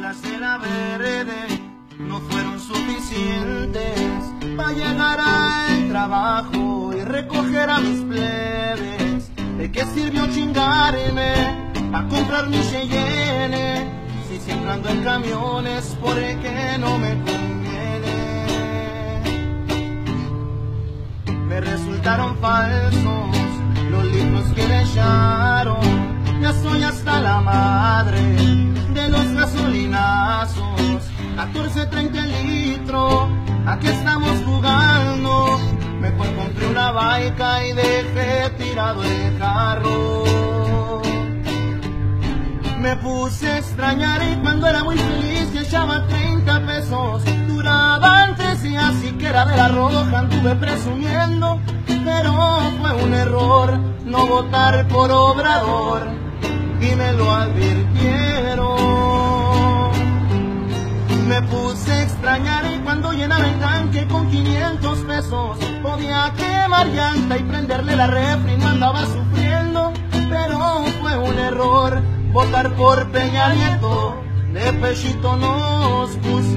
bolas de la verde no fueron suficientes para llegar al trabajo y recoger a mis plebes. ¿De qué sirvió chingarme a comprar mi Cheyenne? Si siempre ando en camiones por el que no me conviene. Me resultaron falsos los libros que le echaron. Ya soy hasta la madre 14.30 el litro, aquí estamos jugando. Mejor compré una baica y dejé tirado el carro. Me puse a extrañar y cuando era muy feliz que echaba 30 pesos. Duraba antes y así que era de la roja, anduve presumiendo. Pero fue un error no votar por obrador y me lo advirtieron. Puse a extrañar y cuando llenaba el tanque con 500 pesos podía quemar llanta y prenderle la refri, no andaba sufriendo, pero fue un error votar por Peña Nieto, de pechito nos pusieron.